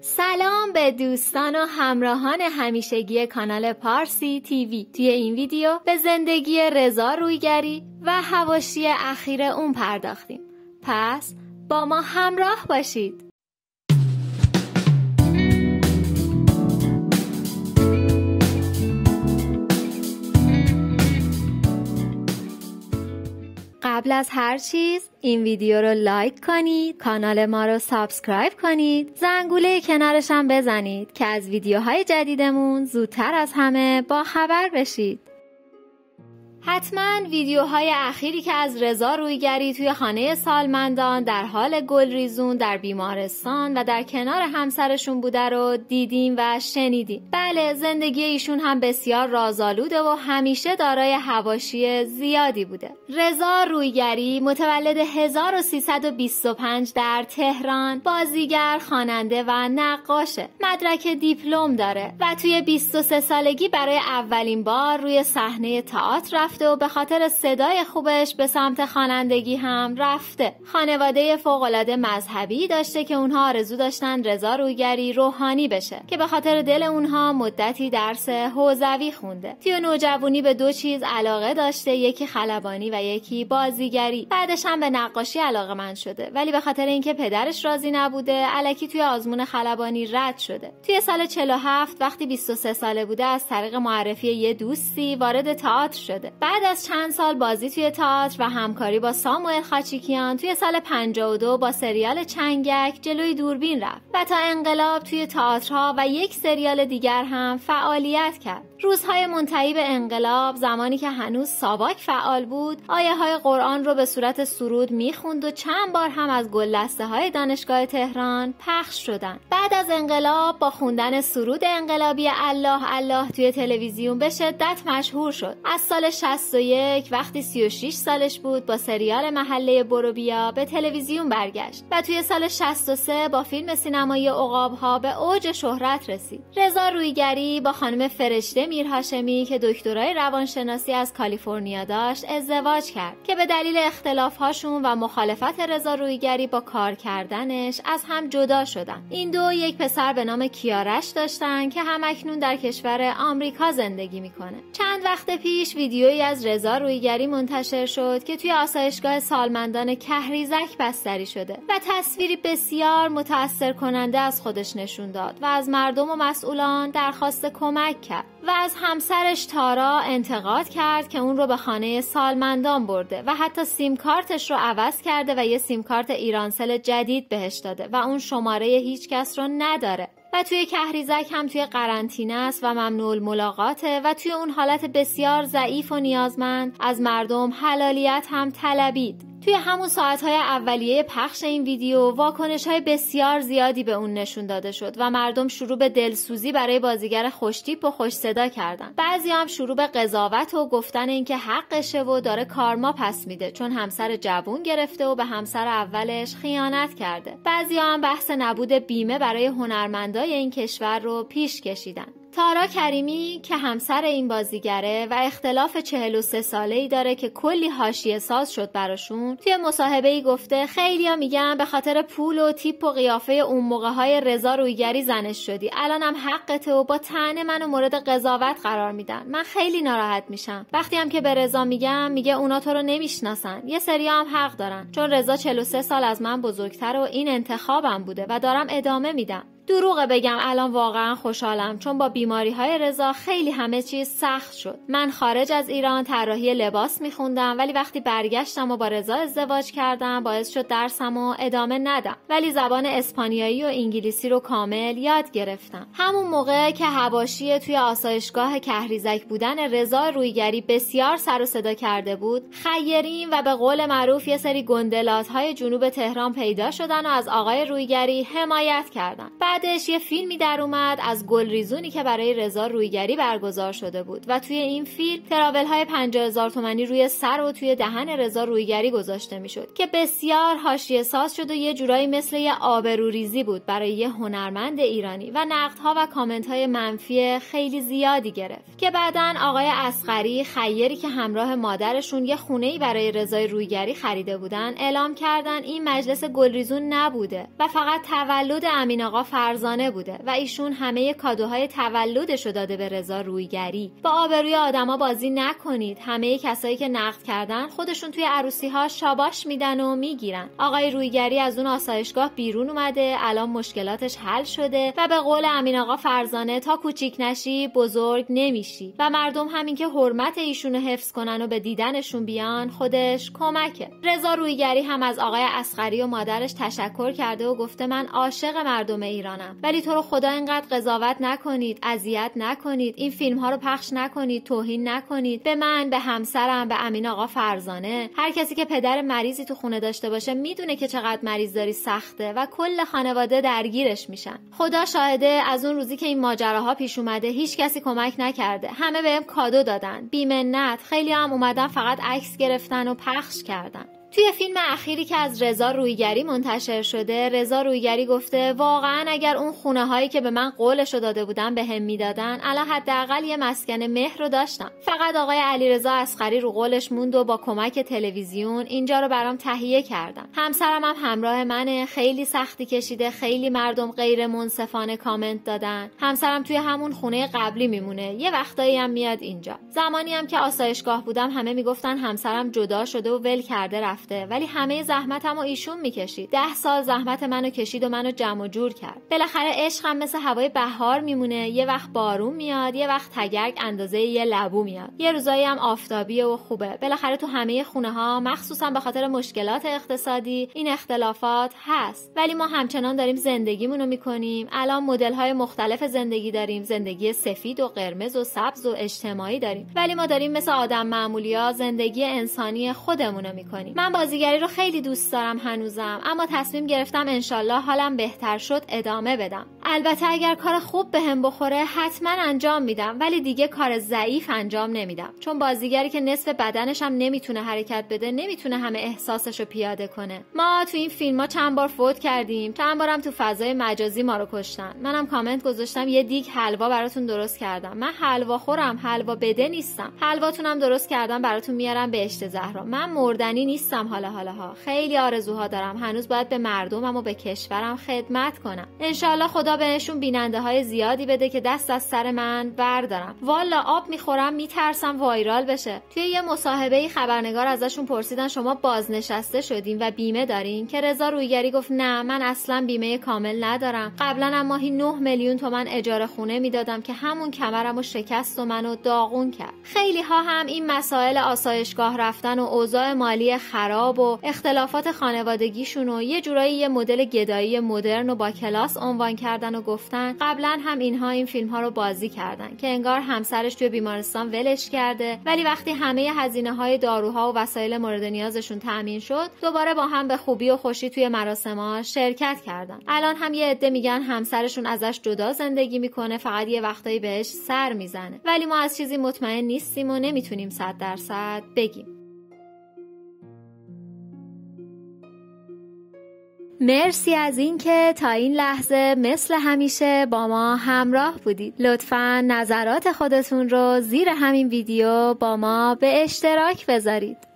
سلام به دوستان و همراهان همیشگی کانال پارسی TV. توی این ویدیو به زندگی رضا رویگری و حواشی اخیر اون پرداختیم. پس با ما همراه باشید. از هر چیز این ویدیو رو like کنید کانال ما رو subscribe کنید. زنگوله کنارش بزنید که از ویدیوهای جدیدمون زودتر از همه با خبر بشید. حتما ویدیوهای اخیری که از رضا رویگری توی خانه سالمندان در حال گلریزون در بیمارستان و در کنار همسرشون بوده رو دیدیم و شنیدیم. بله زندگی ایشون هم بسیار رازآلوده و همیشه دارای هواشی زیادی بوده. رضا رویگری متولد 1325 در تهران بازیگر خواننده و نقاشه. مدرک دیپلم داره و توی 23 سالگی برای اولین بار روی صحنه تئاتر رفت رفته و به خاطر صدای خوبش به سمت خوانندگی هم رفته. خانواده فوقالعاده مذهبی داشته که اونها آرزو داشتن رضا رویگری روحانی بشه که به خاطر دل اونها مدتی درس حوزوی خونده. توی نوجوانی به دو چیز علاقه داشته یکی خلبانی و یکی بازیگری. بعدش هم به نقاشی علاقه من شده. ولی به خاطر اینکه پدرش راضی نبوده علکی توی آزمون خلبانی رد شده. توی سال 47 وقتی 23 ساله بوده از طریق معرفی یه دوستی وارد تئاتر شده. بعد از چند سال بازی توی تئاتر و همکاری با ساموئل خاچیکیان توی سال 52 با سریال چنگک جلوی دوربین رفت و تا انقلاب توی تئاترها و یک سریال دیگر هم فعالیت کرد. روزهای منتهی به انقلاب زمانی که هنوز ساواک فعال بود آیه های قرآن رو به صورت سرود می‌خوند و چند بار هم از گلدسته های دانشگاه تهران پخش شدن بعد از انقلاب با خوندن سرود انقلابی الله الله توی تلویزیون به شدت مشهور شد. از سال 61 وقتی 36 سالش بود با سریال محله بروبیا به تلویزیون برگشت و توی سال 63 با فیلم سینمایی عقاب ها به اوج شهرت رسید. رضا رویگری با خانم فرشته میر هاشمی که دکترای روانشناسی از کالیفرنیا داشت ازدواج کرد که به دلیل اختلافهاشون و مخالفت رضا رویگری با کار کردنش از هم جدا شدن. این دو یک پسر به نام کیارش داشتن که همکنون در کشور آمریکا زندگی می‌کنه. چند وقت پیش ویدیویی از رضا رویگری منتشر شد که توی آسایشگاه سالمندان کهریزک بستری شده و تصویری بسیار متاثر کننده از خودش نشون داد و از مردم و مسئولان درخواست کمک کرد. و از همسرش تارا انتقاد کرد که اون رو به خانه سالمندان برده و حتی سیم کارتش رو عوض کرده و یه سیم کارت ایرانسل جدید بهش داده و اون شماره هیچ کس رو نداره. و توی کهریزک هم توی قرنطینه است و ممنوع ملاقاته و توی اون حالت بسیار ضعیف و نیازمند از مردم حلالیت هم طلبید. توی همون ساعتهای اولیه پخش این ویدیو واکنش های بسیار زیادی به اون نشون داده شد و مردم شروع به دلسوزی برای بازیگر خوشتیپ و خوش صدا کردن. بعضی هم شروع به قضاوت و گفتن اینکه حقشه و داره کارما پس میده چون همسر جوون گرفته و به همسر اولش خیانت کرده. بعضی هم بحث نبود بیمه برای هنرمندای این کشور رو پیش کشیدن. تارا کریمی که همسر این بازیگره و اختلاف 43 ساله ای داره که کلی حاشیه ساز شد براشون توی مصاحبه ای گفته خیلیا میگن به خاطر پول و تیپ و قیافه اون موقع های رضا رویگری زنش شدی. الانم حقته و با تنه منو مورد قضاوت قرار میدن. من خیلی ناراحت میشم. وقتی هم که به رضا میگم میگه اونا تو رو نمی‌شناسن. یه سری هم حق دارن. چون رضا 43 سال از من بزرگتر و این انتخابم بوده و دارم ادامه میدم. دروغه بگم الان واقعا خوشحالم چون با بیماری های رضا خیلی همه چیز سخت شد. من خارج از ایران طراحی لباس میخوندم ولی وقتی برگشتم و با رضا ازدواج کردم باعث شد درسم و ادامه ندم. ولی زبان اسپانیایی و انگلیسی رو کامل یاد گرفتم. همون موقع که هواشی توی آسایشگاه کهریزک بودن رضا رویگری بسیار سر و صدا کرده بود خیرین و به قول معروف یه سری گندلات های جنوب تهران پیدا شدن و از آقای رویگری حمایت کردن. بعدش یه فیلمی در اومد از گلریزونی که برای رضا رویگری برگزار شده بود. و توی این فیلم تراول های 50 هزار تومنی روی سر و توی دهن رضا رویگری گذاشته می‌شد که بسیار حاشیه ساز شد و یه جورایی مثل یه آبروریزی بود برای یه هنرمند ایرانی و نقدها و کامنت های منفی خیلی زیادی گرفت که بعدا آقای اسقری خیری که همراه مادرشون یه خونه ای برای رضای رویگری خریده بودن اعلام کردن این مجلس گلریزون نبوده و فقط تولد امین آقا فرزانه بوده و ایشون همه کادوهای تولدش رو داده به رضا رویگری. با آبروی آدما بازی نکنید. همه کسایی که نقد کردن خودشون توی عروسی ها شاباش میدن و می‌گیرن. آقای رویگری از اون آسایشگاه بیرون اومده الان مشکلاتش حل شده و به قول امین آقا فرزانه تا کوچیک نشی بزرگ نمیشی و مردم همین که حرمت ایشونو حفظ کنن و به دیدنشون بیان خودش کمکه. رضا رویگری هم از آقای اسخری و مادرش تشکر کرده و گفته من عاشق مردم ایرانم ولی تو رو خدا اینقدر قضاوت نکنید اذیت نکنید این فیلم ها رو پخش نکنید توهین نکنید. به من به همسرم به امین آقا فرزانه. هر کسی که پدر مریضی تو خونه داشته باشه می‌دونه که چقدر مریض داری سخته و کل خانواده درگیرش میشن. خدا شاهده از اون روزی که این ماجراها پیش اومده هیچ کسی کمک نکرده. همه بهم کادو دادن. بیمنت. خیلی هم اومدن فقط عکس گرفتن و پخش کردن. توی فیلم اخیری که از رضا رویگری منتشر شده رضا رویگری گفته واقعا اگر اون خونه هایی که به من قولش رو داده بودن به هم می‌دادن الان حداقل یه مسکن مهر رو داشتم. فقط آقای علیرضا اسخری رو قولش موند و با کمک تلویزیون اینجا رو برام تهیه کردن. همسرم هم همراه منه خیلی سختی کشیده خیلی مردم غیر منصفانه کامنت دادن. همسرم توی همون خونه قبلی میمونه یه وقتایی هم میاد اینجا. زمانی هم که آسایشگاه بودم همه می‌گفتن همسرم جدا شده و ول کرده رفت ولی همه زحمتمو ایشون می‌کشید. ده سال زحمت منو کشید و منو جمع و جور کرد. بالاخره عشقم مثل هوای بهار میمونه. یه وقت بارون میاد یه وقت تگرگ اندازه یه لبو میاد. یه روزایی هم آفتابیه و خوبه. بالاخره تو همه خونه ها مخصوصا به خاطر مشکلات اقتصادی این اختلافات هست. ولی ما همچنان داریم زندگیمون رو می‌کنیم. الان مدل های مختلف زندگی داریم. زندگی سفید و قرمز و سبز و اجتماعی داریم. ولی ما داریم مثل آدم معمولی ها زندگی انسانی خودمون رو می‌کنیم. من بازیگری رو خیلی دوست دارم هنوزم. اما تصمیم گرفتم انشالله حالم بهتر شد ادامه بدم. البته اگر کار خوب به هم بخوره حتما انجام میدم ولی دیگه کار ضعیف انجام نمیدم. چون بازیگری که نصف بدنش هم نمی‌تونه حرکت بده نمی‌تونه همه احساسش رو پیاده کنه. ما تو این فیلم ها چند بار فوت کردیم چند بارم تو فضای مجازی ما رو کشتن. منم کامنت گذاشتم یه دیگ حلوا براتون درست کردم. من حلوا خورم حلوا بده نیستم. حلواتونم درست کردم براتون میارم بهشت زهرا. من مردنی نیستم حالا حالا ها. خیلی آرزوها دارم. هنوز باید به مردمم و به کشورم خدمت کنم. انشالله خدا بهشون بیننده های زیادی بده که دست از سر من بردارم. والا آب می‌خورم میترسم وایرال بشه. توی یه مصاحبه خبرنگار ازشون پرسیدن شما بازنشسته شدین و بیمه دارین؟ که رضا رویگری گفت نه من اصلا بیمه کامل ندارم. قبلا هم ماهی 9 میلیون تومن اجاره خونه می‌دادم که همون کمرم شکست و منو داغون کرد. خیلی ها هم این مسائل آسایشگاه رفتن و اوضاع مالی خراب و اختلافات خانوادگیشون و یه جورایی یه مدل گدایی مدرن و با کلاس عنوان کردن و گفتن قبلا هم اینها این فیلم ها رو بازی کردن که انگار همسرش توی بیمارستان ولش کرده. ولی وقتی همه هزینه های داروها و وسایل مورد نیازشون تامین شد دوباره با هم به خوبی و خوشی توی مراسم شرکت کردن. الان هم یه عده میگن همسرشون ازش جدا زندگی می‌کنه فقط یه وقتایی بهش سر می‌زنه. ولی ما از چیزی مطمئن نیستیم و نمی‌تونیم صد درصد بگیم. مرسی از اینکه تا این لحظه مثل همیشه با ما همراه بودید. لطفا نظرات خودتون رو زیر همین ویدیو با ما به اشتراک بذارید.